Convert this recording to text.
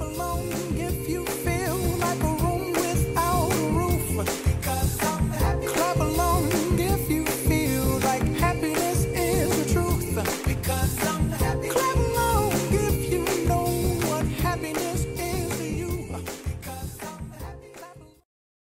alone if you